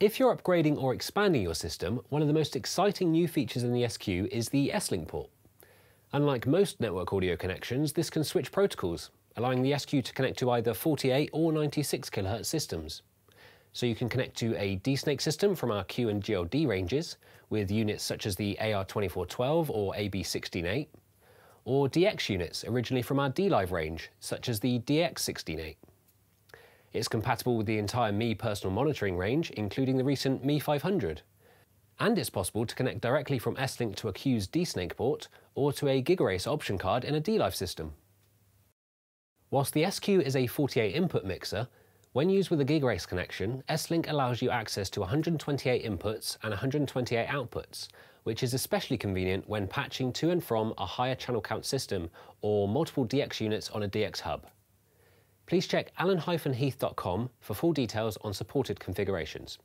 If you're upgrading or expanding your system, one of the most exciting new features in the SQ is the SLink port. Unlike most network audio connections, this can switch protocols, allowing the SQ to connect to either 48 or 96 kHz systems. So you can connect to a dSNAKE system from our Qu and GLD ranges, with units such as the AR2412 or AB168, or DX units originally from our dLive range, such as the DX168. It's compatible with the entire ME personal monitoring range, including the recent ME 500. And it's possible to connect directly from SLink to a Qu's dSNAKE port or to a gigaACE option card in a dLive system. Whilst the SQ is a 48 input mixer, when used with a gigaACE connection, SLink allows you access to 128 inputs and 128 outputs, which is especially convenient when patching to and from a higher channel count system or multiple DX units on a DX hub. Please check allen-heath.com for full details on supported configurations.